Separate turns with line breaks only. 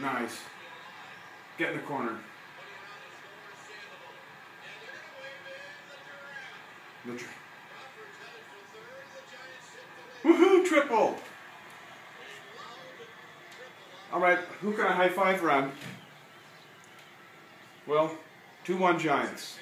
Nice. Get in the corner. The tri- Woohoo! Triple! Alright, who can I high five around? Well, 2 1 Giants.